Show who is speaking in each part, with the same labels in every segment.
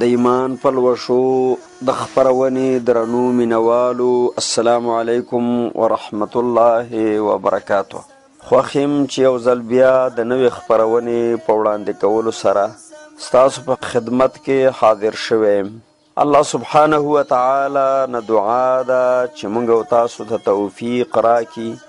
Speaker 1: د ایمان پلوشو د خپرونې درنو مینوالو السلام علیکم ورحمت الله وبرکاته خوښ یم چې یو ځل بیا د نوې خپرونې په وړاندې کولو سره ستاسو په خدمت کې حاضر شوی یم الله سبحانه وتعالی نه دعا ده چې موږ او تاسو ته توفیق راکړي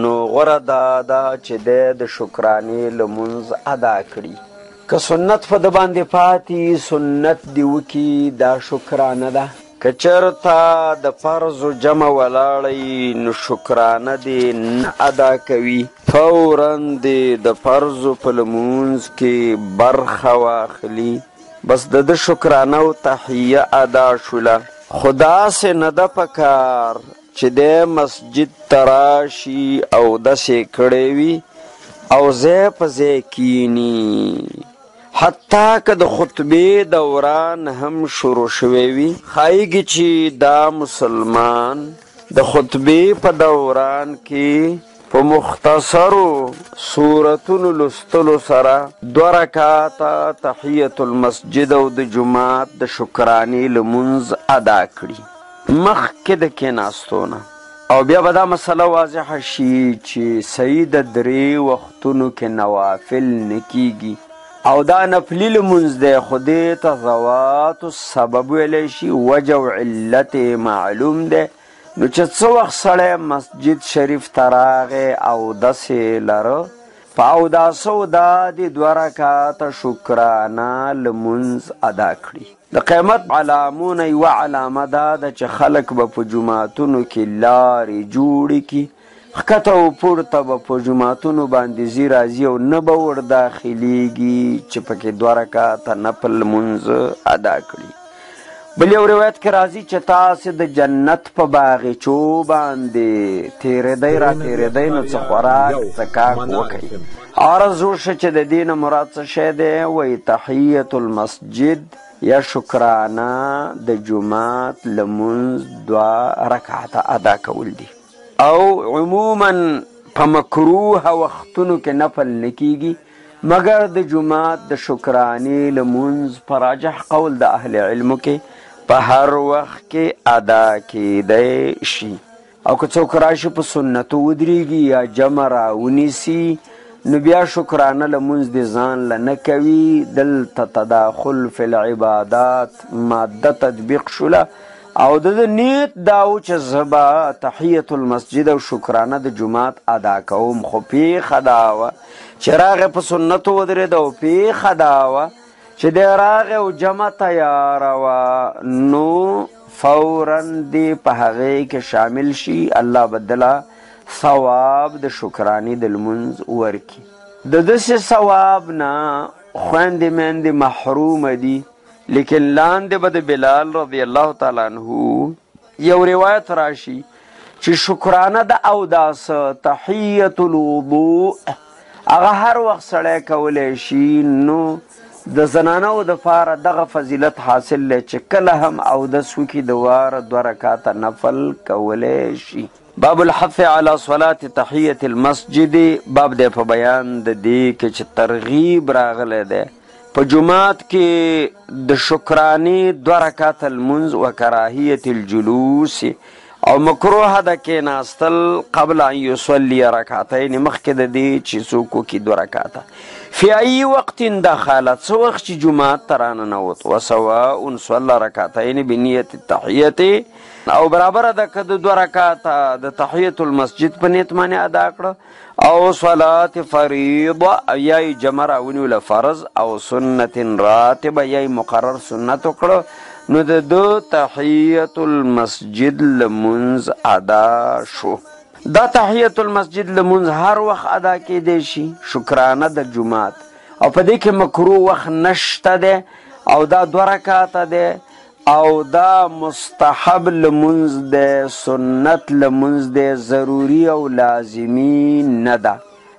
Speaker 1: نو غوره دا ده چې دی د شکرانې لمونځ ادا کړي که سنت په ده باندې پاتې سنت دې وکړي دا شکرانه ده که چېرته د فرضو جمع ولاړی نو شکرانه دې نه ادا کوي فورا دې د فرضو په لمونځ کې برخه واخلي بس د ده شکرانه او تحیه ادا شوله خو داسې نه ده په کار چې دی مسجد ته راشي اودس یې کړی وي او ځای په ځای کیني حتی که د خطبې دوران هم شروع شوی وي ښایږي چې دا مسلمان د خطبې په دوران کې په مختصرو سورتونو لوستلو سره دوه رکعاته تحیت المسجد او د جومات د شکرانې لمونځ ادا کړي مخکې د کېناستو نه او بیا به دا مسله واضحه شي چې سعی د درې وختونو کې نوافل نه کیږي او دا نفلی لمونځ دی خو دې ته ذوات سبب ویلی شي وجه او علت معلوم دی نو چې څه وخت سړی مسجد شریف ته راغی اودس یې لره په اوداسو دا د دوه رکاته شکرانه لمونځ ادا کړي د قیامت علامو نه یوه علامه دا ده چې خلک به په جوماتونو کې لارې جوړې کړي، ښکته او پورته به په جوماتونو باندې ځي راځي او نه به ور داخلېږي چې پکې دوه رکعته نفل لمونځ ادا کړي. بل یو روایت کې راځي چې تاسې د جنت په باغچو باندې تېرېدئ راتېرېدئ نو څه خوراک څښاک وکړئ. آرزو شه چې د دې نه مراد څه شی دی وایي تحیت المسجد یا شکرانه د جماعت لمونځ دوه رکعته ادا کول دي او عموما په مکروه وختونو کې نفل نه کیږي مګر د جماعت د شکرانې لمونځ په راجح قول د اهل علمو کې په هر وخت کې ادا کیدی شي او که څوک راشي په سنتو ودرېږي یا جمع را ونیسي نو بیا شکرانه لمونځ دې ځان له نه کوي دلته تداخل فی العبادات ماده تطبیق شوله او د ده نیت دا و چې زه به تحیت المسجد او شکرانه د جومات ادا کوم خو پېښه دا وه چې راغی په سنتو ودرېده او پېښه دا وه چې دی راغی او جمع تیاره وه نو فورا دې په هغې کې شامل شي الله به دله ثواب د شکرانې د لمونځ ورکي د داسې ثواب نه خویندې میندې محرومه دي لیکن لاندې به د بلال رضی الله تعالی عنه یو روایت راشي چې شکرانه د او داس تحیت الوضوء هغه هر وخت سړی کولای شي نو د زنانو د فار دغه فضیلت حاصل لې چې کله هم او د سوکي د وار دوه رکعات نفل کولای شي باب الحث على صلاة تحیه المسجد باب د په بیان د دې کې چې ترغیب راغلی دی په جماعت کې د شکرانې دوه رکعت المنز و کراهیت الجلوس او مکروه د کېناستل قبل ان یصلی رکعتین مخکې د دې چې څوک وکړي دوه رکعته فی ای وقت دخله څه وخت چې جماعت ته راننوت و سواء صلی رکعتین بنیت التحیت او برابره ده که د دوه رکعته د تحیت المسجد په نیت باندې ادا کړه او صلات فریضه یای جمع راونیو له فرض او سنت راتب یای مقرر سنت وکړو نو د دو تحیت المسجد لمنز ادا شو دا تحیت المسجد لمنز هر وخت ادا کې دی شي شکرانه د جمعات او په دې کې مکرو وخت نشته ده او دا دو رکاته ده او دا مستحب لمونځ دی سنت لمونځ دی ضروري او لازمي نه ده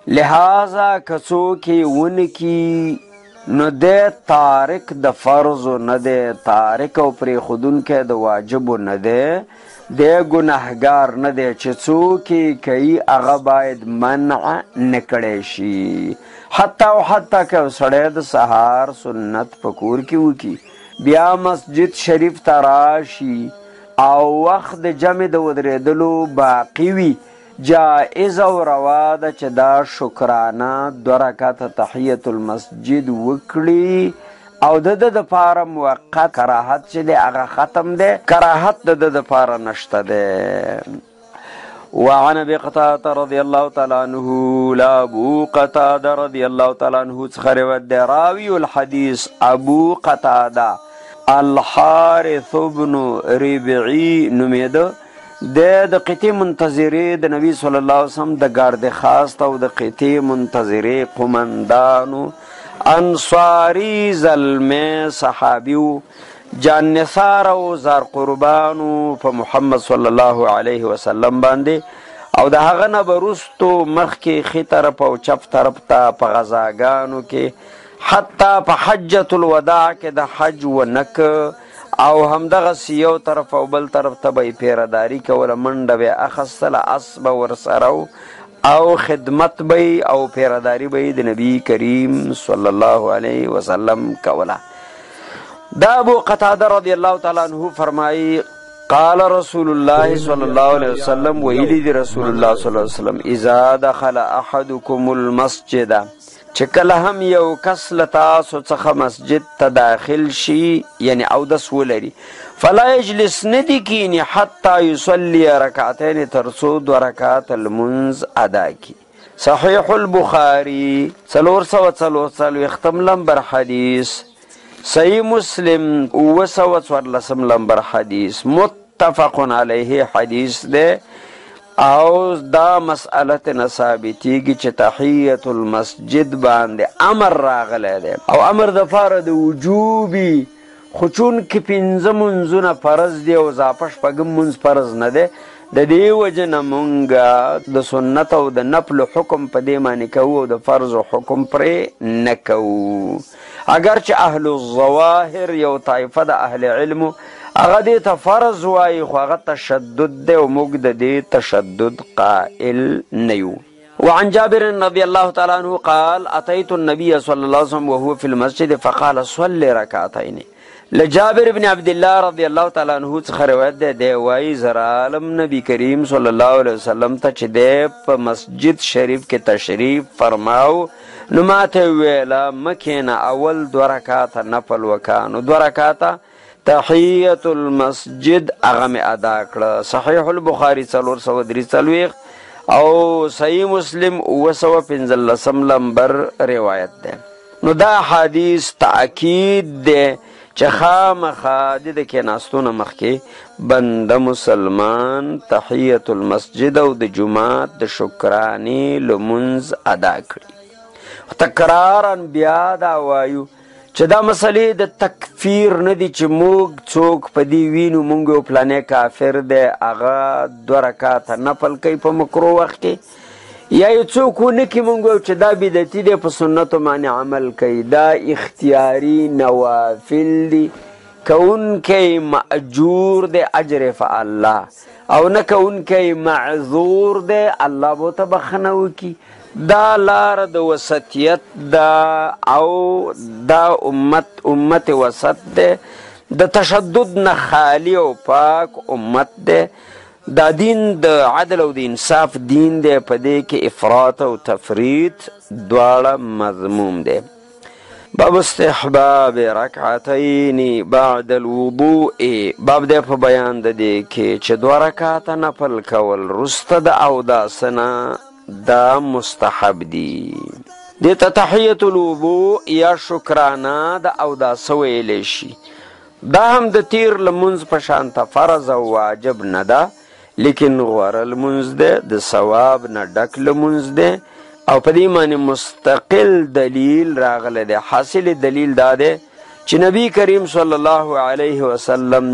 Speaker 1: لهذا که څوک یې ونکي نو دی تارک د فرضو نه دی تارک او پرېښودونکی د واجبو نه دی دی ګناهګار نه دی چې څوک یې کوي هغه باید منع نه کړی شي حتی او حتی که سړی د سهار سنت په کور کې وکړي بیا مسجد شریف ته راشي او وخت د جمع د ودرېدلو باقي وي جائز او روا ده چې دا شکرانه دوه رکعته تحیت المسجد وکړي او د ده دپاره موقت کراهت چې دی هغه ختم دی کراهت د ده دپاره نشته دی وعن ابي قتاده رضي الله تعالى عنه لا ابو قتاده رضي الله تعالى عنه څخه روایت دی راوی الحديث ابو قتاده الحارث بن ربعي نومېده د د قطې منتظرې د نبی صلی الله علیه وسلم د ګارد خاص او د قطې منتظرې قومندانو انصاری زلمه صحابیو جان نثار او زار قربان په محمد صلی الله علیه وسلم باندې او د هغه نه وروسته مخکې ښي طرف او چپ طرف ته په غزاګانو کې حتی په حجة الوداع کې د حج ونک او همدغه یو طرف او بل طرف ته به پیرداری کوله منډه به اخستله اس به ورسره او خدمت به او پیرداری به د نبی کریم صلی الله علیه وسلم کوله دا ابو قتاده رضی الله تعالی عنہ فرمایي قال رسول الله صلی الله علیه وسلم ویلی دی رسول الله صلی الله علیه وسلم اذا دخل احدكم المسجد چې کله هم یو کس له تاسو څخه مسجد ته داخل شي یعنی اودس ولري فلا یجلس نه دي کیني حتی یصلي رکعتین تر څو دوه رکعته لمونځ ادا کړي صحیح البخاری څلور سوه څلور څلوېښتم لمبر حدیث صحیح مسلم اووه سوه څوارلسم لمبر حدیث متفق علیه حدیث دی او دا مسئله ترنه ثابتېږي چې تحیت المسجد باندې امر راغلی دی او امر دپاره د وجوبي خو چونکه پنځه مونځونه فرض دي او اضافه شپږم مونځ فرض نه دی د دې وجه نه مونږ د سنت او د نفل حکم په دې باندې کوو او د فرض حکم پرې نه کوو اگر چې اهل الظواهر یو طایفه د اهل علمو هغه دې ته فرض وایي خو هغه تشدد دی او موږ د دې تشدد قائل نه یو وعن جابر رضی الله تعالی عنه قال اتيت النبي صلى الله عليه وسلم وهو في المسجد فقال صل ركعتين لجابر ابن عبد الله رضی الله تعالی عنه څخه روایت ده دی وایي زرالم نبی کریم صلی الله علیه وسلم ته چې دی په مسجد شریف کې تشریف فرماو نو ماته ویله مکینه اول دوه رکعاته نفل وکا نو دوه رکعاته تحیت المسجد هغه می ادا کړه صحیح البخاری 443 او صحیح مسلم 915 نمبر روایت ده نو دا حدیث تاکید ده چې خامخا د د کېناستونه مخکې بنده مسلمان تحیت المسجد او د جماعت د شکرانې لمونځ ادا کړي تکرارا بیا دا وایو چې دا مسلې د تکفیر نه دي چې موږ څوک په دې وینو موږ یو پلانې کافر دی هغه دوه رکاته نفل کوي په مکرو وخت کې یا یو څوک ونه کړي موږ وایو چې دا بدعتي دی په سنتو باندې عمل کوي دا اختیاري نوافل دي کوونکی مأجور دی اجر فالله او نه کوونکی معذور دی الله به ته بخنه وکي دا لار د وسطیت دا او دا امت امت وسط دی د تشدد نه خالی او پاک امت دی دا دین د عدل او د انصاف دین دی په دې کې افراط او تفریط دواړه مضموم دی باب استحباب رکعتین بعد الوضوء باب د په بیان د دې کې چې دوه رکعات نفل کول رسته د او داسنا دا مستحب دي د تحیت الوضوء یا شکرانه د او داس ویل شي دا هم د تیر لمونځ په شان فرض او واجب نه ده لیکن غوره لمونځ دی د ثواب نه ډک لمونځ دی او په دې معنی مستقل دلیل راغلی دی حاصل دلیل دا دی چې نبی کریم صلی الله علیه وسلم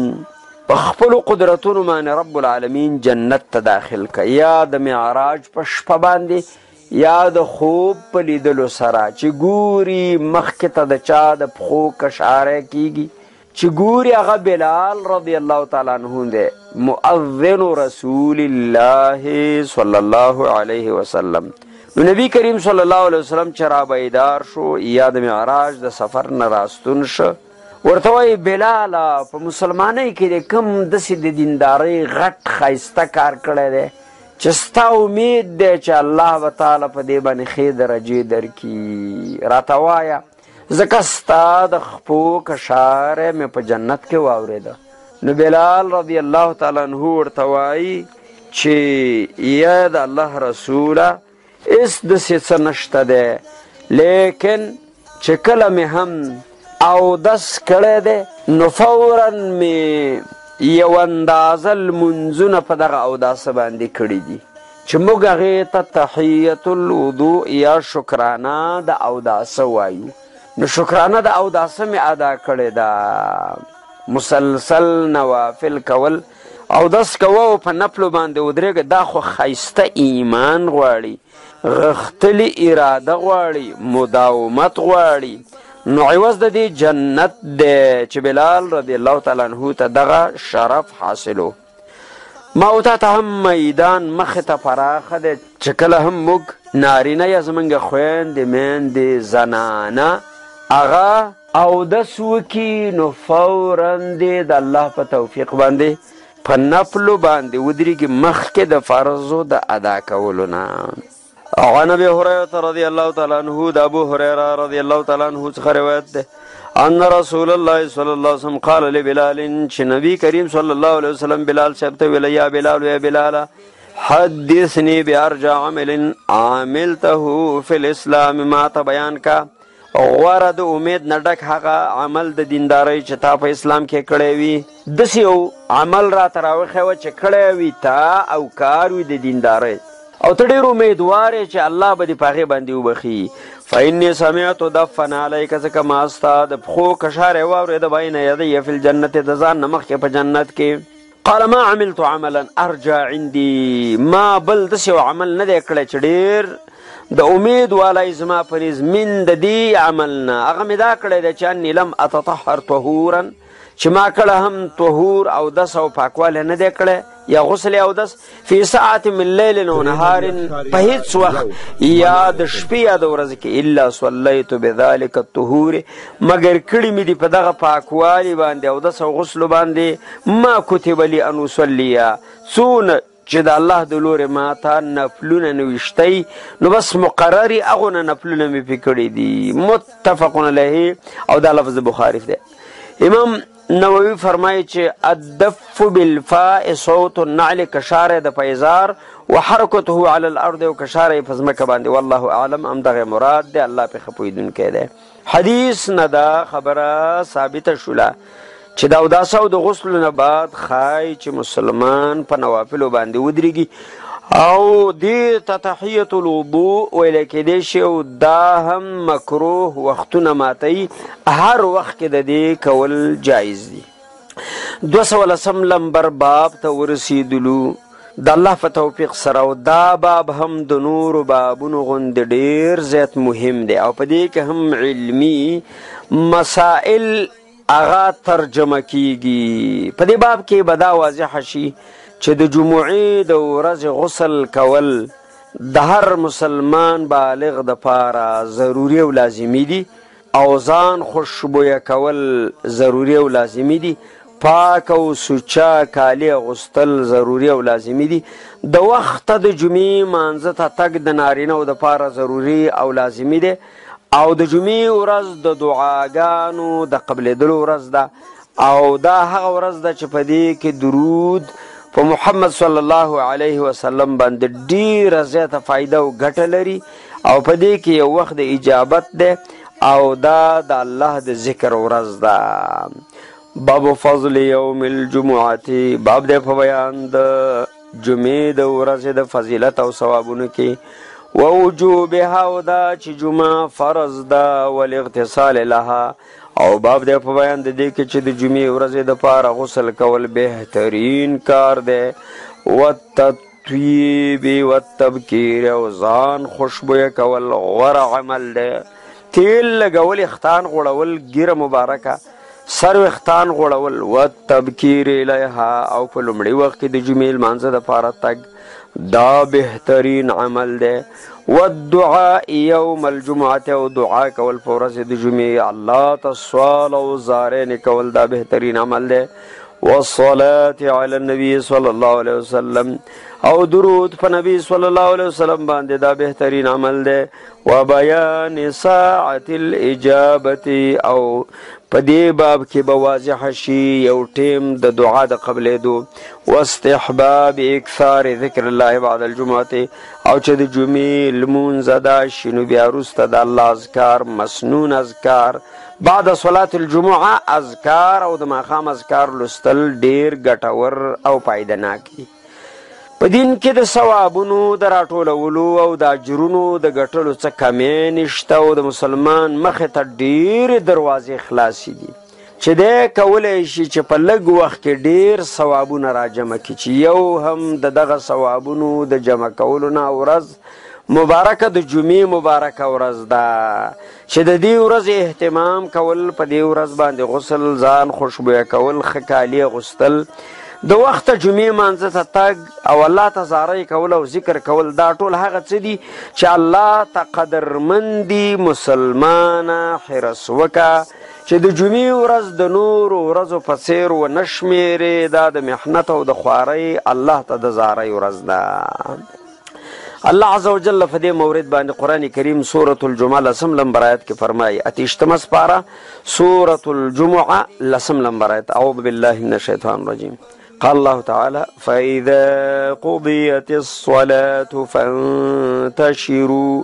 Speaker 1: په خپل قدرتونو باندې رب العالمین جنت ته داخل ک یا د معراج په شپه باندې یا د خوب په لیدلو سره چې ګوري مخکې ته د چا د پښو کشاره کیږي چې ګوري هغه بلال رضی الله تعالی عنه دی مؤذن رسول الله صلی الله علیه وسلم نو نبی کریم صلی الله علیه وسلم چې را بیدار شو یا د معراج د سفر نه راستون شه ورته وایي بلاله په مسلمانۍ کې د کوم داسې د دیندارۍ غټ ښایسته کار کړی دی چې ستا امید دی چې الله به تعالی په دې باندې ښې درجې درکړي راته وایه ځکه ستا د خپو کشار مې په جنت کې واورېده نو بلال رضی الله تعالی عنه ورته وایي چې یا د الله رسوله هېڅ داسې څه نشته دی لیکن چې کله مې هم اودس کړی دی نو فورا مې یو اندازه لمونځونه په دغه اوداسه باندې کړي دي چې موږ هغې ته تحیة الوضوء یا شکرانه د اوداسه وایو نو شکرانه د اوداسه مې ادا کړې ده مسلسل نوافل کول اودس کوه او په نفلو باندې ودرېږه دا خو ښایسته ایمان غواړي غښتلې اراده غواړي مداومت غواړي نو عوض د دې جنت دی چې بلال رضی الله تعالی عنه ته دغه شرف حاصلو ما او تا ته هم میدان مخ ته پراخه دی چې کله هم موږ نارینه یا زمونږ خویندې میندې زنانه هغه اودس وکړي نو فورا دې د الله په توفیق باندې په نفلو باندې ودرېږي مخکې د فرضو د ادا کولو نه عن ابي هريره رضي الله تعالى عنه د ابو هريره رضي الله تعالى عنه څخه روایت ده ان رسول الله صلی الله علیه وسلم قال لبلال چې نبی کریم صلی الله علیه وسلم بلال صاحب ته ویل یا بلال یا بلال حدثني بارجع عمل عاملته في الاسلام ما ته بیان کا غوره د امید نه ډک هغه عمل د دیندارۍ چې تا په اسلام کې کړی وي داسې یو عمل راته راوښیوه چې کړی وي تا او کار وي د دیندارۍ او ته ډېر امیدوار یې چې الله به دې په هغې باندې وبخښي فإني سمعت دفن عليك ځکه ما ستا د پښو کشاری واورېده بین یدی فی الجنت د ځان نه مخکې په جنت کې قال ما عملت عملا ارجا عندي ما بل داسې یو عمل نه دی کړی چې ډېر د امید والی زما په نیز من د دې عمل نه هغه مې دا کړی دی چې اني لم اتطهر طهورا چې ما کړه هم طهور اودس او پاکوالی نه دی کړی یا غسل اودس فی ساعت من لیل و نهار په هیڅ وخت یا د شپې یا د ورځې کې الا صلیت بذلک الطهور مگر کړي مې دي په دغه پاکوالي باندې او د سو غسل باندې ما کتب لي ان اصلي څون چې د الله د لورې ما ته نفلونه نوشتی نو بس مقرری هغو نه نفلونه مې پې کړي دي متفق علیه او دا لفظ بخارف دی امام نووي فرمایي چې الدف بالفاء صوت النعل کشاره د پیزار وحرکته علی الارض او کشاره په ځمکه باندې والله اعلم ام دغه مراد دی الله په خپویدونکی دی حدیث نه دا خبره ثابته شوله چې دا اوداسه او د غسل نه بعد خای چې مسلمان په نوافلو باندې ودرېږي او دې ته تحیت الوضو ویل کېدی شي او دا هم مکروه وختونه ماتوي هر وخت کې د دې کول جایز دي دوه سوه لسم لمبر باب ته ورسېدلو د الله په توفیق سره او دا باب هم د نورو بابونو غوندې ډیر زیات مهم دی او په دې کې هم علمی مسائل هغه ترجمه کیږي په دې باب کې به دا واضح شي چې د جمعې د ورځې غسل کول د هر مسلمان بالغ د پاره ضروري او لازمي دي او ځان خوشبویه کول ضروري او لازمي دي پاک او سوچا کالی غستل ضروري او لازمي دي د وخت د جمعې مانځه ته تګ د نارینه او د پاره ضروري او لازمي دي او د جمعې ورځ د دعاګانو د قبلېدلو ورځ ده او دا هغه ورځ ده چې په دې کې درود په محمد صلی الله علیه وسلم باندې ډیره زیاته فایده او ګټه لري او په دې کې یو وخت د اجابت ده او دا د الله د ذکر ورځ ده باب فضل یوم الجمعه باب ده په بیان د جمعې د ورځې د فضیلت او ثوابونو کې و وجوبها او دا چې جمعه فرض ده والاغتسال لها او باب دی په بیان د دې کې چې د جمعې ورځې د پاره غسل کول بهترین کار دی والتطیب والتبکیر او ځان خوشبویه کول غوره عمل دی تیل لګول اختان غوړول ګیره مبارکه سر وختان غوړول و تبکیر الیها او په لومړي وخت کې د جمعې لمانځه دپاره تګ دا بهترین عمل دی و دعا یوم الجمعه او دعا کول په ورځ د جمعې الله ته سوال او زارې نه کول دا بهترین عمل دی والصلاة علی النبی صلی الله علیه وسلم او درود په نبی صلی الله علیه وسلم باندې دا بهترین عمل دی وبيان ساعت الاجابه او په دې باب کې به واضح شي یو ټیم د دعا د قبلېدو واستحباب اکثار ذکر الله بعد الجمعه او چې د جمعې لمونځ ادا شي نو بیا وروسته د الله اذکار مسنون اذکار بعد صلات الجمعه اذکار او د ماښام اذکار لوستل ډیر ګټور او پایدناک دي په دین کې د ثوابونو د راټولولو او د اجرونو د ګټلو څه کمی نشته او د مسلمان مخې ته ډېرې دروازې خلاصې دي چې دی کولی شي چې په لږ وخت کې ډېر ثوابونه راجمع کړي چې یو هم د دغه ثوابونو د جمع کولو نه ورځ مبارکه د جمعې مبارکه ورځ ده چې د دې ورځې اهتمام کول، په دې ورځ باندې غسل، ځان خوشبویه کول، ښه کالي اغوستل، د وخته جمعې مانځه ته تګ او الله ته زارۍ کول او ذکر کول دا ټول هغه څه دي چې الله ته قدرمن دي مسلمانه حرس وکه چې د جمعې ورځ د نورو ورځو په څیر ونه شمېرې دا د محنت او د خوارۍ الله ته د زارۍ ورځ ده الله عزوجل په دې مورد باندې قران کریم سورۃ الجمعه لسم لمبر آیت کې فرمایي اتیشتمه سپاره سورۃ الجمعه لسم لمبر آیت اعوذ بالله من الشیطان الرجیم قال الله تعالى فإذا قضيت الصلاة فانتشروا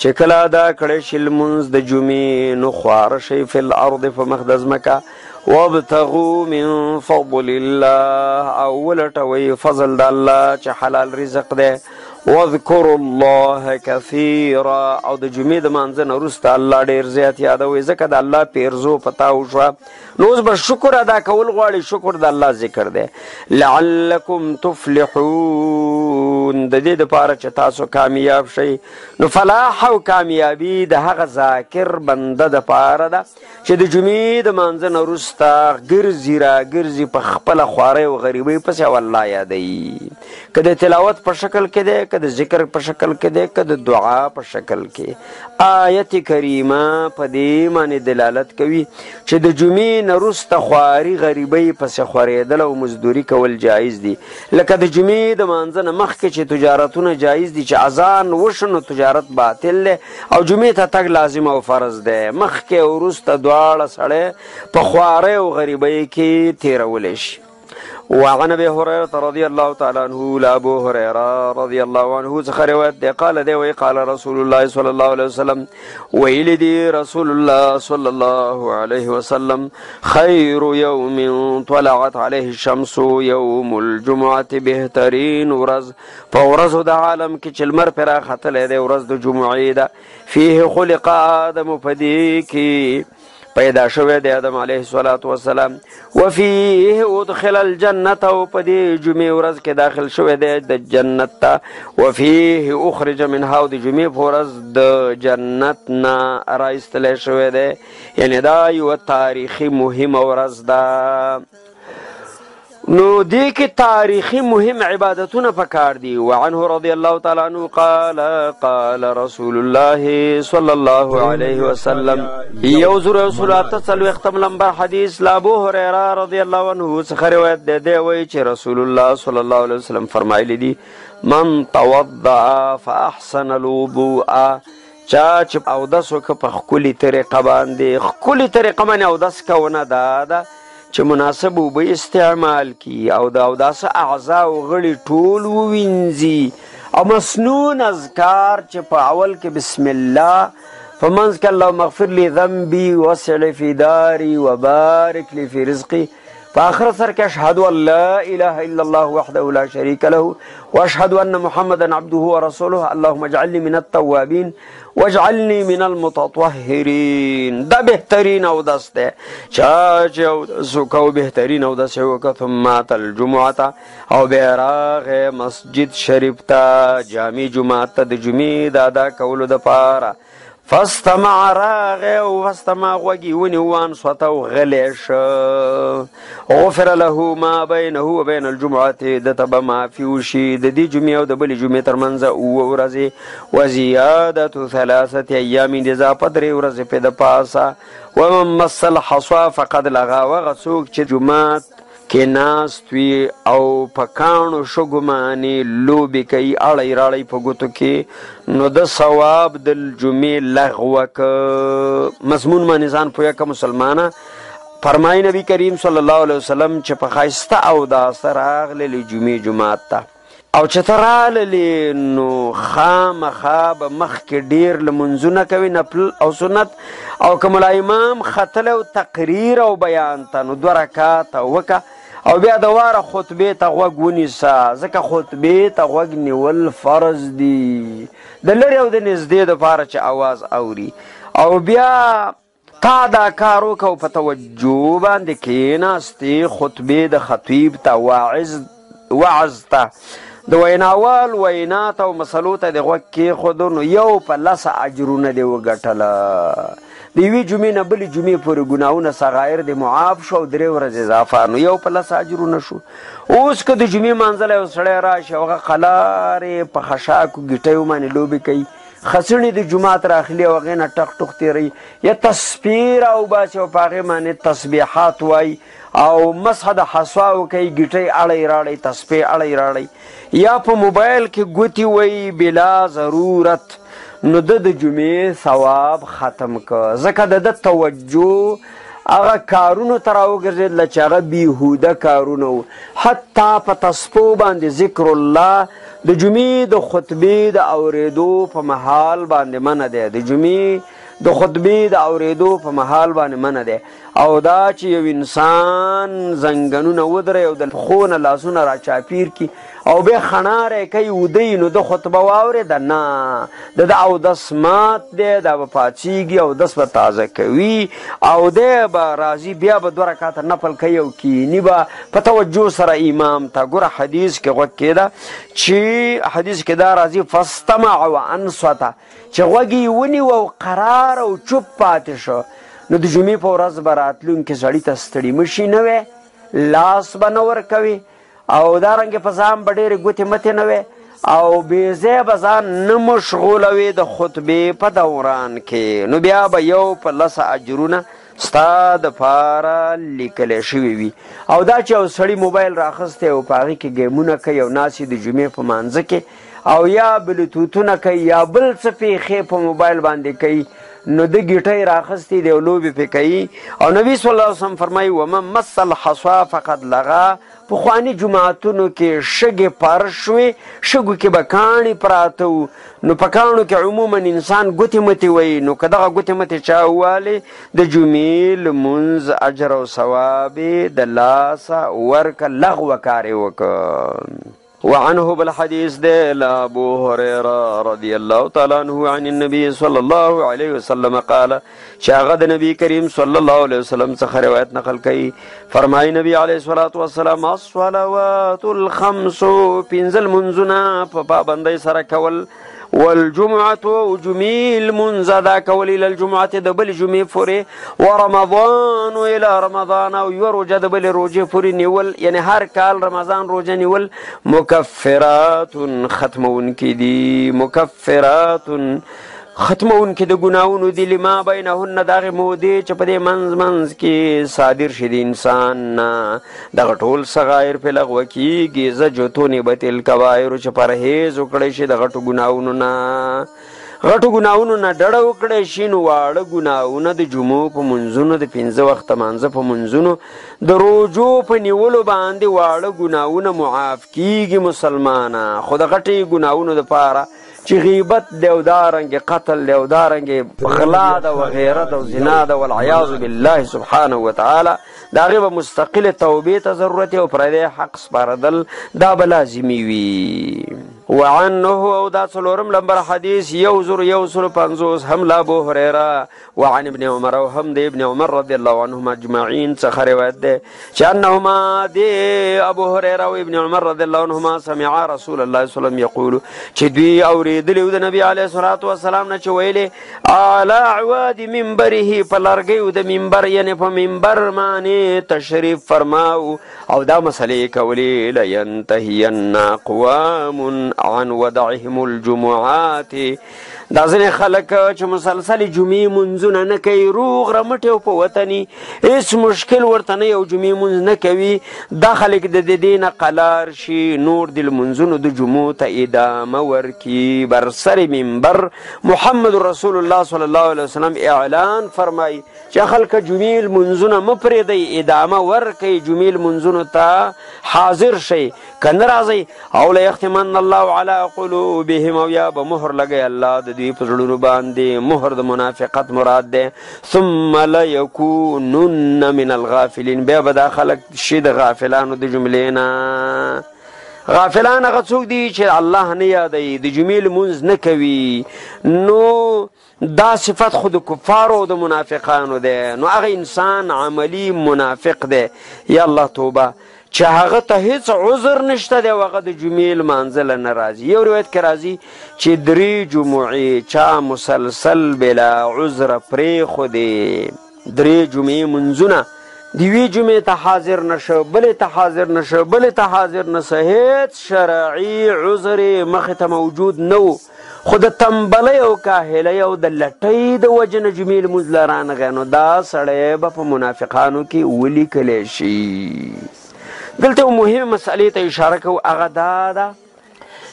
Speaker 1: چې کله ادا کړی شي لمونځ د جمعې نو خواره شي فی الارض په مخ د ځمکه وابتغو من فضل الله او ولټوئ فضل د الله چې حلال رزق دی واذکروا الله کثیرا او د جمعې د مانځه نه وروسته الله ډېر زیات یادوئ ځکه د الله پیرزو پتا وشوه نو اوس به شکر ادا کول غواړي شکر د الله ذکر دی لعلکم تفلحون د دې دپاره چې تاسو کامیاب شئ نو فلاح او کامیابي د هغه ذاکر بنده دپاره ده چې د جمعې د مانځه نه وروسته ګرځي راګرځي په خپله خوارۍ او غریبۍ پسې او الله یادوي که د تلاوت په شکل کې دی که د ذکر په شکل کې دی که د دعا په شکل کې آیت کریمه په دې معنې دلالت کوي چې د جمعې نه وروسته خواري غریبۍ پسې خورېدل او مزدوري کول جایز دي لکه د جمعې د مانځه نه مخکې چې تجارتونه جایز دي چې اذان وشو نو تجارت باطل دی او جمعې ته تګ لازم او فرض دی مخکې او وروسته دواړه سړی په خوارۍ او غریبۍ کې تېرولی شي وعن ابي هريره رضي الله تعالى عنه لا ابو هريره رضي الله عنه څخه روایت دی قال دی وی قال رسول الله صلى الله عليه وسلم ویل دی رسول الله صلى الله عليه وسلم خير يوم طلعت عليه الشمس يوم الجمعه بهترين ورځ په ورځو د عالم کې چې لمر پرې راختلی دی ورځ د جمعې ده فيه خلق آدم په دې کې پیدا شوی دی آدم علیه الصلاة والسلام وفيه ادخل الجنة او په دې جمعې ورځ کې داخل شوی دی د جنت ته وفيه اخرج منها او د جمعې په ورځ د جنت نه راایستلی شوی دی یعنې دا یوه تاریخي مهمه ورځ ده نو دې کې تاریخي مهم عبادتونه پکار دي وعنه رضی الله تعالی عنہ قال قال رسول الله صلی الله علیه وسلم یو زور رسول الله صلی الله علیه لمبر حدیث لا ابو هريره رضی الله عنه څخه روایت ده دی وایي چې رسول الله صلی الله علیه وسلم فرمایلی دي من توضع فاحسن الوضوء چا چې اودس وکړ په ښکلي طریقه باندې ښکلي طریقه باندې اودس کونه دا ده چې مناسب اوبه استعمال کی او د اوداس اعضا او غړي ټول ووینځي او مسنون اذکار چې په اول کې بسم الله په منځ کې اللهم اغفر لي ذنبي وسع لي في داري وبارک لي في رزقي په آخر سر کې اشهد ان لا اله الا الله وحده لا شريك له واشهد ان محمدا عبده ورسوله اللهم اجعلني من التوابين واجعلني من المتطهرين دا بهترین او داس ده چا چې او زکو بهترین او داس یو ثم الجمعه او بیراغ مسجد شریف ته جامع جمعه ته د جمعې د ادا کولو د پاره فاستمع راغی او فاستمع غوږي ونیو وانصت او غلی شه غفر له ما بینه و بین الجمعة ده ته به معافي وشي د دې جمعې او د بلې جمعې تر منځ اووه ورځې و زیادت ثلاثة ایام د اضافه درې ورځې پې د پاسه ومن مس الحصا فقد لغا وغه څوک چې جمعات کې ناست وي او په کاڼو شګو باندې لوبې کوي اړی راړی په ګوتو کې نو د ثواب د جمعې لغوه که مضمون باندې ځان پوهه که مسلمانه فرمای نبی کریم صلی الله علیه وسلم چې په ښایسته اوداس راغلې جمعې جماعت ته او چې ته راللې نو خامخا به مخکې ډېر لمونځونه کوي نفل او سنت او که ملا امام ختلی او تقریر او بیان ته نو دوه رکاته وکړه او بیا د واره خطبې ته غوږ ونیسه ځکه خطبې ته غوږ نیول فرض دي د لرې او د نږدې دپاره چې اواز اوري او بیا تا دا کار وکړ او په توجه باندې کېناستې خطبې د خطیب ته واعظ وعظ ته د ویناوال وینا ته او مسلو ته د غوږ کېښودو نو یو په لس اجرونه دې وګټله د یوې جمعې نه بلې جمعې پورې ګناهونه صغایر دې معاف شو او درې ورځې اضافه نو یو په لس اجرونه شو اوس که د جمعې مانځلی یو سړی راشي هغه قلارې په خشاکو ګیټیو باندې لوبې کوي خسڼې د جومات راخلي او هغې نه ټق ټوق تېروي یا تسبیح راوباسي او په هغې باندې تسبیحات وایي او مسح د حسوا وکوي ګیټۍ اړی راړی تسبیح اړی راړی یا په موبایل کې ګوتې وایي بلا ضرورت نو د د جمعې ثواب ختم که ځکه د د توجه هغه کارونو ته راوګرځېدله چې هغه بیهوده کارونه وو حتی په تسپو باندې ذکر الله د جمعې د خطبې د اورېدو په محال باندې منع دی د جمعې د خطبې د اورېدو په محال باندې منع دی او دا چې یو انسان زنګنونه ودرې او د پښو نه لاسونه راچاپیر کړي او به خناره کوي ودی نو د خطبه واورې د نه د د او دس مات دی دا به پاڅیږي او دس به تازه کوي او دی به راځي بیا به دوه رکعته نفل کوي او کینی به په توجه سره امام ته ګوره حدیث کې غوږ کېده چې حدیث کې دا راځي فاستمع وانصته چې غوږ یې ونیو او قرار او چوپ پاتې شو نو د جمعې په ورځ به راتلونکي سړي ته ستړي مشي نه وی لاس به نه ورکوي او دا رنګ په ځان به ډېرې ګوتې متې نه وې او بیزه به ځان نه مشغولوي د خطبې په دوران کې نو بیا به یو په لس اجرونه ستا د پاره لیکل شوی وي او دا چې یو سړی موبایل راخسته او پاغي کې ګیمونه کوي او ناسي د جمعې په مانځ کې او یا بلوتوتونه کوي یا بل څه پیښې په موبایل باندې کوي نو د ګیټۍ راخستې دی او لوبې پې کوي او نبی صلی الله علیه وسلم فرمایي ومن مس الحصا فقد لغا پخواني جماعتونو کې شګې فرش شوې شګو کې به کاڼي پراته وو نو په کاڼو کې عموما انسان ګوتې متې وایي نو که دغه ګوتې متې چا ووالې د جمعې لمونځ اجر او ثواب د لاسه ورکه لغوه کار یې وکړ وعنه بل حدیث دے لا ابو حریرہ رضی اللہ تعالی عنہ عن النبی صلی اللہ علیہ وسلم قال چاغد نبی کریم صلی اللہ علیہ وسلم څخه روایت نقل کئی فرمائی نبی علیہ الصلوۃ والسلام الصلوات الخمس پنزل منزنا په پابندۍ سره کول والجمعه او جمعې لمونځ ادا کول الی الجمعه د بل جمعې پورې و رمضان الی رمضان او یو روژه د بل روژې پورې نیول یعنی هر کال رمضان روژه نیول مکفرات ختمون کې دي مکفرات ختمون کې د ګناونو دی لما بینهن دغه مودې چې په دې منځ منځ کې صادر شي د انسان نه دغه ټول صغایر په لغوه کیږي زه جوتونې به تل کبایرو چې پرهیز وکړی شي د غټو ګناهونو نه غټو ګناهونو نه ډډه وکړی شي نو واړه ګناهونه د جمعو په منځونو د پنځه وخته مانځه په منځونو د روجو په نیولو باندې واړه ګناهونه معاف کیږي مسلمانه خو د غټې ګناهونو دپاره چې غیبت دی او دارنګې قتل دی او دارنګې غلا ده وغیره ده او زنا ده والعیاذ بالله سبحانه وتعالی د هغې به مستقلې توبې ته ضرورت او پردی حق سپارېدل دا به لازمي وي وعنه او دا څلورم لمبر حدیث یو زر یو سل پنځوس هم له ابو هریره وعن ابن عمر او هم د ابن عمر رضی الله عنهما اجمعین څخه روایت دی چې انهما د ابو هریره او ابن عمر رضی الله عنهما سمع رسول الله صلی الله علیه وسلم یقول چې دوی اورېدلي د نبی علیه الصلاه والسلام نه چې ویلې علی عواد منبره په لرګیو د منبر یعنی په منبر معنی تشریف فرماو او دا مسئله کولی لینتهین اقوام عن وضعهم الجمعات دا ځینې خلک چې مسلسل جمعې منځونه نه کوي روغ رمټ او په وطني هیڅ مشکل ورته نه یو جمعې منځ نه کوي دا خلک د دې نه قلار شي نور د لمونځونو د جمعو ته ادامه ورکي بر سر منبر محمد رسول الله صلی الله علیه وسلم اعلان فرمای چې خلک جمیل منزونه مپرې دی ادامه ورکي جمیل منزونه ته حاضر شي کنه راځي او لا یختمن الله علی قلوبهم او یا به مهر لګي الله د دوی په زړونو باندې مهر د منافقت مراد ده ثم لا یکونن من الغافلین بیا به دا خلک شي د غافلانو د جملې نه غافلان هغه څوک دي چې الله نه یادوي د جمعې لمونځ نه کوي نو دا صفت خو د کفارو او د منافقانو دی نو هغه انسان عملی منافق دی یا الله توبه چې هغه ته هیڅ عذر نشته دی هغه د جمعې لمانځه له نه راځي یو روایت کې راځي چې درې جمعې چا مسلسل بلا عذره پرېښودې درې جمعې منځونه د یوې جمعې ته حاضر نشه بلې ته حاضر نشه بلې ته حاضر نشه هیڅ شرعي عذر یې مخې ته موجود نه و خو د تنبلۍ او کاهلۍ او د لټۍ د وجې نه جمعې لمونځ له رانغی نو دا سړی به په منافقانو کې ولیکلی شي دلته یو مهمې مسئلې ته اشاره کوو هغه دا ده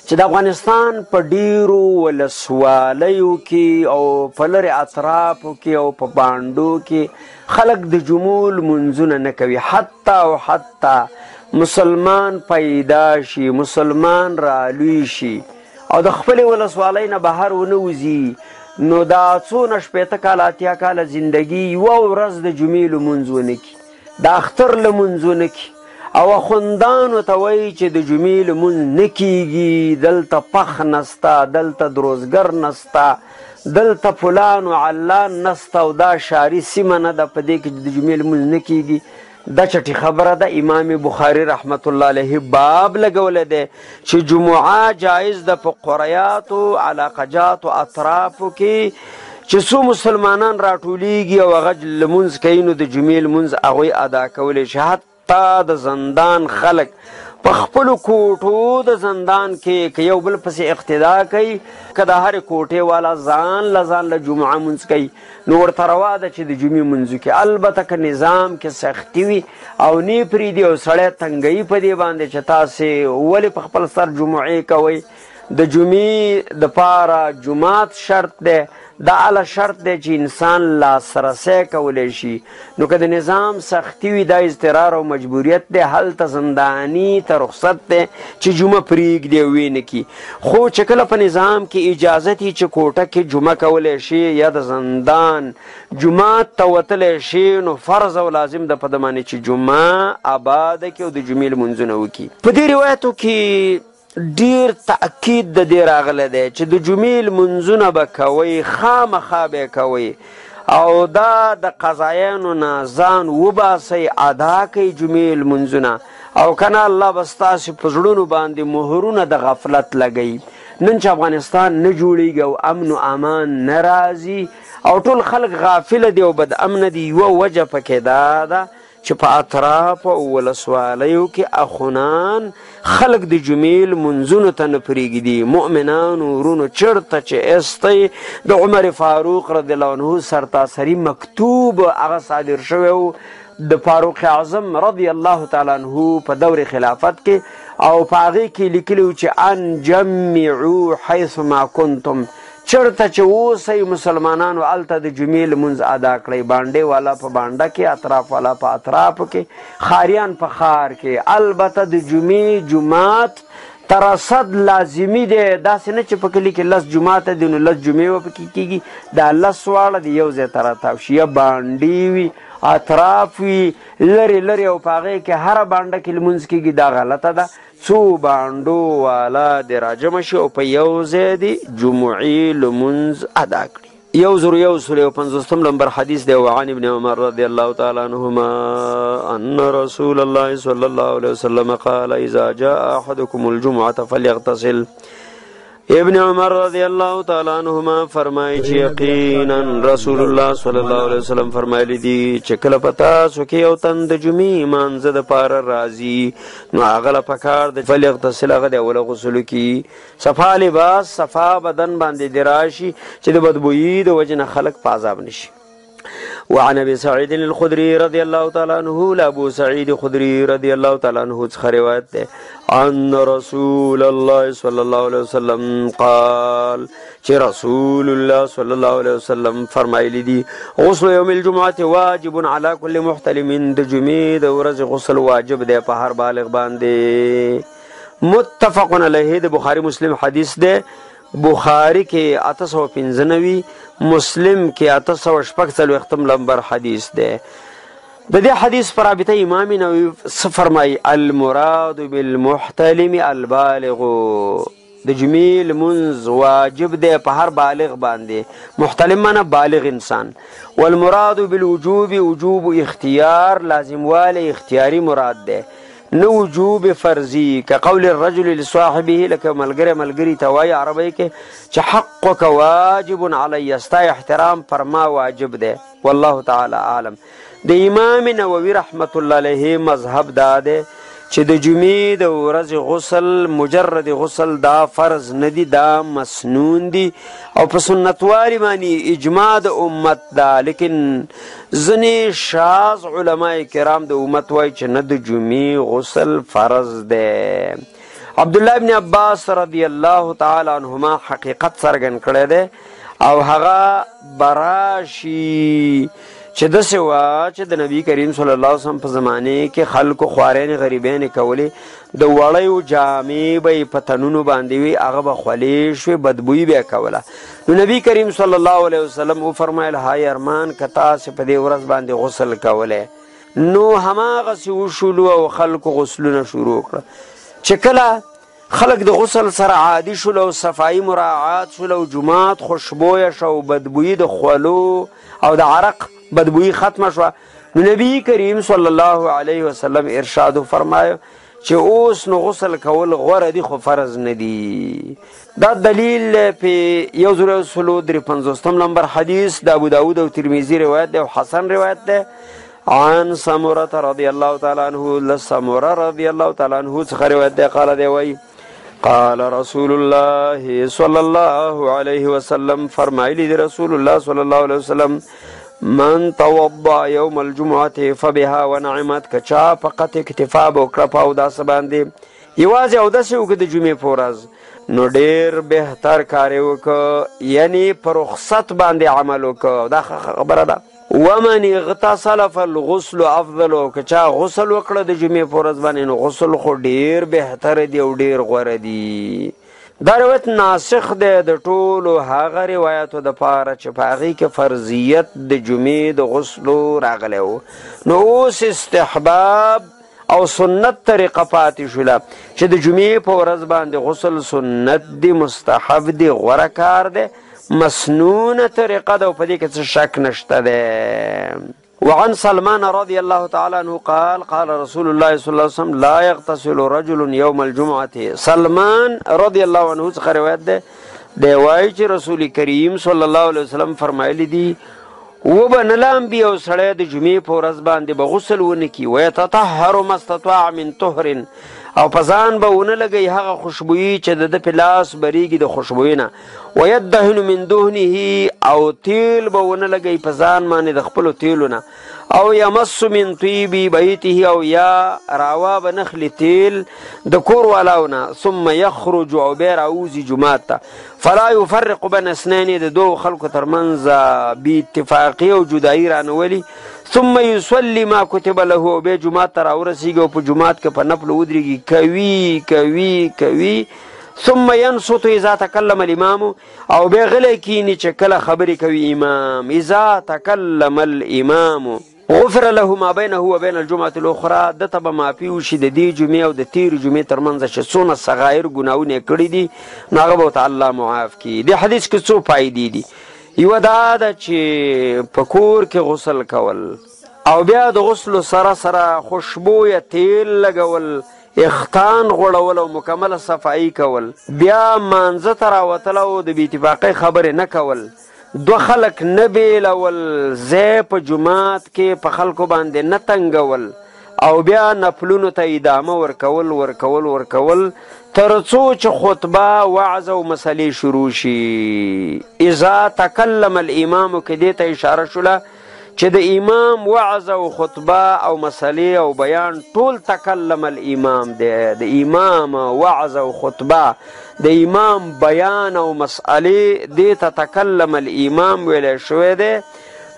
Speaker 1: چې د افغانستان په ډیرو ولسوالیو کې او په لرې اطرافو کې او په بانډو کې خلک د جمعو لمونځونه نه کوي حتی او حتی مسلمان پیدا شي مسلمان رالوی شي او د خپلې ولسوالۍ نه بهر ونه وځي نو دا څونه شپېته کاله اتیا کاله زندګي یوه ورځ د جمعې لمونځ ونه کړي د اختر لمونځونه کی او اخوندانو ته وایي چې د جمعې لمونځ نه کیږي دلته پخ نسته دلته دروزګر نسته دلته فلان او علان نسته او دا شاری سیمه نه ده په دې کې د جمعې لمونځ نه کیږي دا چټي خبره ده امام بخاری رحمت الله علیه باب لګولی دی چې جمعه جایز ده په قریاتو علاقجاتو اطرافو کې چې څو مسلمانان راټولیږي او هغه لمونځ کوي نو د جمعې لمونځ هغوی ادا کولی شي حتی د زندان خلک په خپلو کوټو د زندان کې که یو بل پسې اقتدا کوي که د هرې کوټې والا ځان له ځان له جمعه مونځ کوي نو ورته روا ده چې د جمعې منځو کې البته که نظام کې سختي وي او نه پرېږدي او سړی تنګوي په دې باندې چې تاسې ولې په خپل سر جمعې کوئ د جمعې د پاره جماعت شرط دی دا اله شرط دی چې انسان لاسرسی کولی شي نو که د نظام سختی وي دا اضطرار او مجبوریت دی هلته زندانی ته رخصت دی چې جمعه پریږدي او ویې نکي خو چې کله په نظام کې اجازه تي چې کوټه کې جمعه کولی شي یا د زندان جماعت ته وتلی شي نو فرض او لازم ده په ده باندې چې جمعه اباده کړي او د جمعې لمونځونه وکړي په دې روایتو کې ډېر تأکید د دې راغلی دی چې د جمعې لمونځونه به کوئ، خامخا به یې کوئ او دا د قضایانو نه ځان وباسئ، ادا کړئ جمعې لمونځونه او که نه الله به ستاسې په زړونو باندې مهرونه د غفلت لګوي. نن چې افغانستان نه جوړېږي او امن و امان نه راځي او ټول خلک غافل دي او بدامنه دي، یوه وجه پکې دا ده چې په اطراف او ولسوالیو کې اخونان خلک د جمعې لمونځونو ته نه پرېږدي مؤمنانو ورونو چېرته چې استی د عمر فاروق رضی الله عنه سرتاسري مکتوب هغه صادر شوی و د فاروق اعظم رضی الله تعالی عنه په دور خلافت کې او په هغې کې لیکلي چې ان جمعو حیث ما کنتم چرته چې اوسئ مسلمانانو هلته د جمعې لمونځ ادا کړئ بانډې والا په بانډه کې اطراف والا په اطرافو کې ښاریان په ښار کې البته د جمعې جماعت ترصد لازمی دی داسې نه چې په کلی کې لس جماعت دی نو لس جمعې به پکې کېږي دا لس واړه د یو ځای ته راتاو شي یا بانډې وي اطراف وي لرې لرې او په هغې کې هره بانډه کې لمونځ کېږي دا غلطه ده څو بانډو والا دې راجمع شي او په یو ځای دې جمعې لمونځ ادا کړي یو زر یو سل او پنځوستم نمبر حدیث دی وعن ابن عمر رضی الله تعالی عنهما ان رسول الله صلی الله علیه وسلم قال اذا جاء احدكم الجمعه فليغتسل ابن عمر رضی الله تعالی عنهما فرمایي چې یقینا رسول الله صلی الله علیه وسلم فرمایلی دي چې کله پتا سو کې او تن د جمعې مانزه د پاره راضي نو هغه لا پکار د فلغ تسل هغه د اول غسل کی صفا لباس صفا بدن باندې دراشي چې د بدبوئی د وجنه خلق پازاب نشي وعن ابي سعيد الخدري رضي الله تعالى عنه لابو سعيد الخدري رضي الله تعالى عنه څخه روایت ده ان رسول الله صلى الله عليه وسلم قال چې رسول الله صلى الله عليه وسلم فرمایلی دي غسل يوم الجمعه واجب على كل محتلم د جمعې د ورځې غسل واجب دی په هر بالغ باندې متفق علیه د بخاری مسلم حدیث ده بخاری کې اته سوه پنځه نوي مسلم کې اته سوه شپږ څلوېښتم لمبر حدیث دی د دې حدیث پر رابطه امام نووي څه فرمایي المراد بالمحتلم البالغ د جمعې لمونځ واجب دی په هر بالغ باندې محتلم معنی بالغ انسان والمراد بالوجوب وجوب اختیار لازموالی اختیاري مراد دی نه وجوب فرضي که قول الرجل لصاحبه لکه ملګری ملګری ته وایي عربۍ کې چې حقک واجب علی ستا احترام پر ما واجب دی والله تعالی عالم د امام نووي رحمت الله علیه مذهب دا دی چې د جمعې د ورځې غسل مجرد غسل دا فرض نه دی دا مسنون دی او په سنتوالي باندې اجماع د امت دا لیکن ځنې شاز علماء کرام د امت وای چې نه د جمعې غسل فرض ده عبد الله ابن عباس رضی الله تعالی عنهما حقیقت څرګند کړی دی او هغه براشي چې د سوا چې د نبی کریم صلی الله علیه وسلم په زمانه کې خلکو خوارین غریبین کولې د وړیو جامې به یې په تنونو باندې وي هغه به خولې شوې بدبویي به یې کوله نو نبی کریم صلی الله علیه وسلم وفرمایل های ارمان که تاسې په دې ورځ باندې غسل کولی نو هماغسې وشولو او خلکو غسلونه شروع کړه چې کله خلک د غسل سره عادي شول او صفایي مراعات شول او جومات خوشبویه شو او بدبویي د خولو او د عرق بدبویي ختمه شوه نو نبی کریم صلی الله علیه وسلم ارشاد فرمایو چې اوس نو غسل کول غوره دي خو فرض نه دي دا دلیل په یو زر او سلو درې پنځوستم نمبر حدیث د ابو داود او ترمذي روایت دی او حسن روایت دی عن سمره رضی الله تعالی عنه لسمره رضی الله تعالی عنه څخه روایت دی قال دی وایي قال رسول الله صلی الله علیه وسلم فرمایلی دی رسول الله صلی الله علیه وسلم من توضع یوم الجمعه فبها ونعمت کچا فقط اکتفا وکړه په او داس باندې یوازې او داسې وکړه د جمعې په ورځ نو ډیر بهتر کار وکړه یعنی پر رخصت باندې عمل وکړه دا خبره ده ومن اغتسل فالغسل افضل او که چا غسل وکړه د جمعې په ورځ باندې نو غسل خو ډیر بهتر دی او ډیر غوره دی دا روایت ناسخ دی د ټولو هغه روایتو د پاره چې په هغې کې فرضیت د جمعې د غسلو راغلی و نو اوس استحباب او سنت طریقه پاتې شوله چې د جمعې په ورځ باندې غسل سنت دی مستحب دی غوره کار دی مسنونه طریقه ده او په دې کې څه شک نشته دی وعن سلمان رضي الله تعالى عنه قال قال رسول الله صلى الله عليه وسلم لا يغتسل رجل يوم الجمعة سلمان رضي الله عنه څخه روایت ده دی وایي چې رسول کریم صلی الله علیه وسلم فرمایلی دي و به نه لامبي او سړی د جمعې په ورځ باندې به غسل ونه کي ویتطهر ما استطاع من طهر او په ځان به ونه لګوي هغه خوشبویي چې د ده په لاس بریږي د خوشبویي نه ويدهن من دهنه او تیل به ونه لګی په ځان باندې د خپل تیلو نه او یمس من طیب بیته او یا راوا به نخلی تیل د کور والاونه ثم یخرج او بیا راوځي جومات ته فلا یفرق بین اثنین د دوو خلکو ترمنځ بی اتفاقی او جدایی رانولي ثم یصلی ما کتب له او بیا جومات ته راورسیږي او په جومات کې په نفل ودرېږي کوي کوي کوي ثم ينصت اذا تكلم الامام او به غلی کینی چې کله خبرې کوي امام اذا تكلم الامام غفر له ما بينه وبين الجمعه الاخرى د تب ما پیو شي د دې جمعې او د تیر جمعې ترمنځ چې څونه صغایر ګناونه کړی دي ناغه به تعالی معاف کی د حدیث کې څو فائدې دي یو دا ده چې په کور کې غسل کول او بیا د غسل سره سره خوشبوې تیل لګول اختان غوړول او مکمله صفايي کول، بيا مانځه ته راوتل او د بې اتفاقۍ خبرې نه کول، دوه خلک نه بېلول، ځای په جومات کې په خلکو باندې نه تنګول او بيا نفلونو ته ادامه ورکول، ورکول، ورکول تر څو چې خطبه، وعظ او مسئلې شروع شي، اذا تکلم الامام کې دې ته اشاره شوله چې د امام وعظ او خطبه او مسلې او بیان ټول تکلم الامام دی د امام وعظ او خطبه د امام بیان او مسئلې دې ته تکلم الامام ویلی شوی دی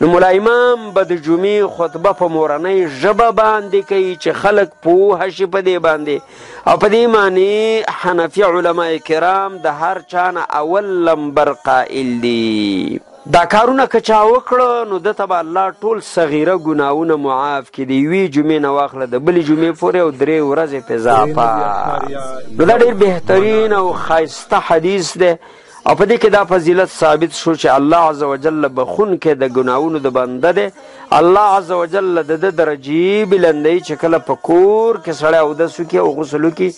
Speaker 1: نو مولا امام به د جمعې خطبه په مورنۍ ژبه باندې کوي چې خلک پوه شي په دې باندې او په دې معنی حنفي علما کرام د هر چا نه اول لمبر قائل دي دا کارونه که چا وکړه نو ده ته به الله ټول صغیره ګناهونه معاف کړي د یوې جمعې نه واخله د بلې جمعې پورې او درې ورځې په اضافه نو دا ډېر بهترین او ښایسته حدیث دی او په دې کې دا فضیلت ثابت شو چې الله عز وجل بخونکی د ګناهونو د بنده دی الله عز وجل د ده درجې بلندوي چې کله په کور کې سړی اودس وکړي او غسل وکړي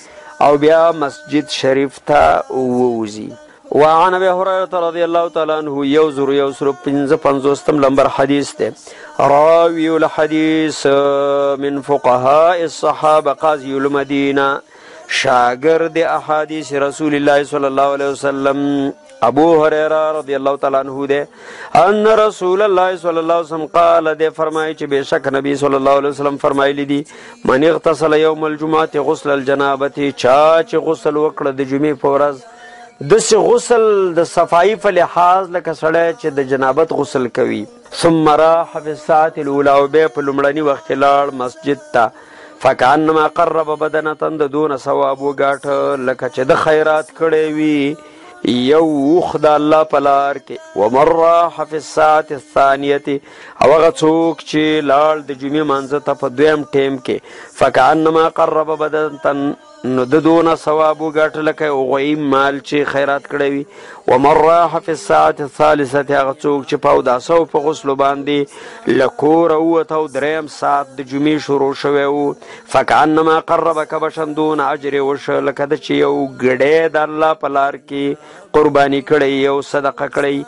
Speaker 1: او بیا مسجد شریف ته ووځي وعن ابي هريره رضي الله تعالى عنه یو زر یو سر پنځه پنځوستم لمبر حدیث ته راوی الحدیث من فقهاء الصحابه قاضي المدینه شاگرد احادیث رسول الله صلی الله علیه وسلم ابو هريره رضی الله تعالی عنہ ده ان رسول الله صلی الله علیه وسلم قال ده فرمایي چې بشک نبی صلی الله علیه وسلم فرمایلی دي من اغتسل یوم الجمعه غسل الجنابه چا چې غسل وکړه د جمعې په ورځ دسې غسل د صفائی په لحاظ لکه سړی چې د جنابت غسل کوي ثم راح فی الساعت الاولی او بیا په لومړني وخت کې لاړ مسجد ته فکانما قرب بدنه د دونه ثواب وګاټه لکه چې د خیرات کړی وي یو وخ د الله په لار کې ومن راح فی الساعت الثانیه او هغه څوک چې لاړ د جمعې مانځه ته په دویم ټیم کې فکانما قرب بدنه نو ده دونه ثواب وګاټه لکه هغوی مال چې خیرات کړی وي ومن راح فی الساعت الثالثه هغه څوک چې په اوداسه او په غسلو باندې له کوره ووته او دریم ساعت د جمعې شروع شوی و فکانما قرب کبشا دون اجر یې وشو لکه ده چې یو ګډی د الله په لار کې قرباني کړی یو صدقه کړی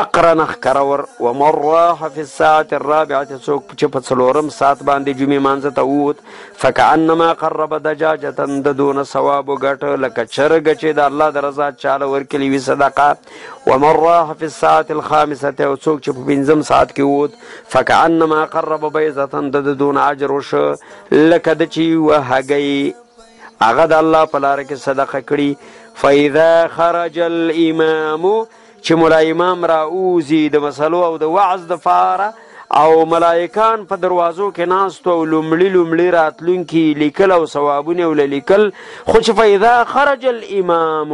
Speaker 1: اقرن ښکرور ومن راح فی الساعت الرابعه څوک چې په څلورم ساعت باندې جمعې مانځه ته ووت فکأنما قرب دجاجة د دونه ثواب وګټه لکه چرګ چې د الله د رضا چاله ورکړي وي صدقه ومن راح فی الساعة الخامسة او څوک چې په پنځم ساعت کې ووت فکأنما قرب بیضة د دونه اجر وشه لکه د چې یوه هګۍ هغه د الله په لاره کې صدقه کړي فاذا خرج الامام چې ملا امام راوځي د مسلو او د وعظ د فاره او ملائکان په دروازو کې ناست او لومړي لومړي راتلونکي لیکل او ثوابونه ول لیکل خو چې فاذا خرج الامام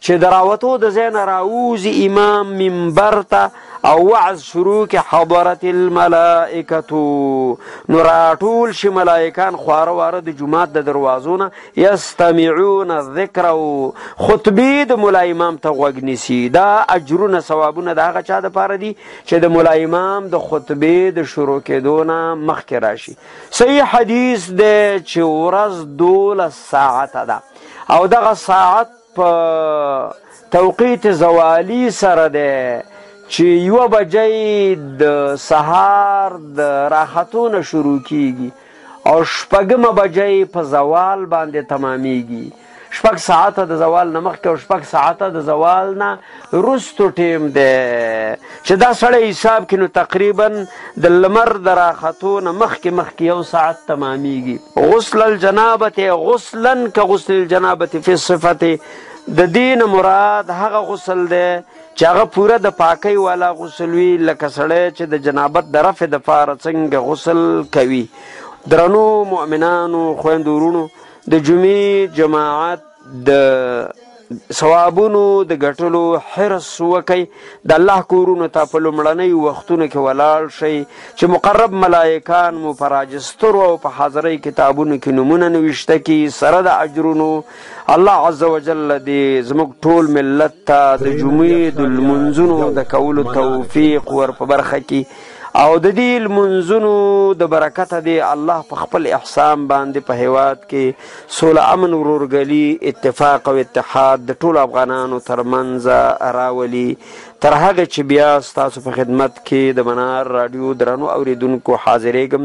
Speaker 1: چې دراوتو د زین راوز امام منبر ته او وعظ شروع کې حضرت الملائکه نو راټول شي ملائکان خواره واره د جمعات د دروازو نه یستمعون الذکر او خطبه د مولا امام ته غوږ نیسی دا اجرونه ثوابونه د هغه چا د پاره دي چې د مولا امام د خطبه د شروع کېدو نه مخکې راشي صحیح حدیث دی چې ورځ دوله ساعت ده او دغه ساعت په توقیت زوالی سره ده چې یو بجې د سهار د راختونه شروع کیږي او شپږمه بجه یې په زوال باندې تمامیږي شپږ ساعته د زوال نه مخکې او شپږ ساعته د زوال نه وروسته ټیم دی چې دا سړی حساب کړي نو تقریبا د لمر د راختو نه مخکې مخکې یو ساعت تمامیږي غسل الجنابت غسلا که غسل الجنابت فی صفت د دین مراد هغه غسل دی چې هغه پوره د پاکۍ والا غسل وي لکه سړی چې د جنابت د رفع دپاره څنګه غسل کوي درنو مؤمنانو خویندو وروڼو د جمعې جماعت د ثوابونو د ګټلو حرس وکي د الله کورونو ته په لومړنۍ وختونو کې ولاړ شي چې مقرب ملایکان مو په راجسترو او په حاضرۍ کتابونو کې نمونه نوشته کی سره د اجرونو الله عز وجل دې زموږ ټول ملت ته د جمعې د لمونځونو د کولو توفیق ور په برخه کړي او د دې لمونځونو د برکته دې الله په خپل احسان باندې په هیواد کې سوله امن ورورګلي اتفاق او اتحاد د ټولو افغانانو ترمنځ راولي تر هغه چې بیا ستاسو په خدمت کې د منار راډیو درنو اوریدونکو حاضرېږم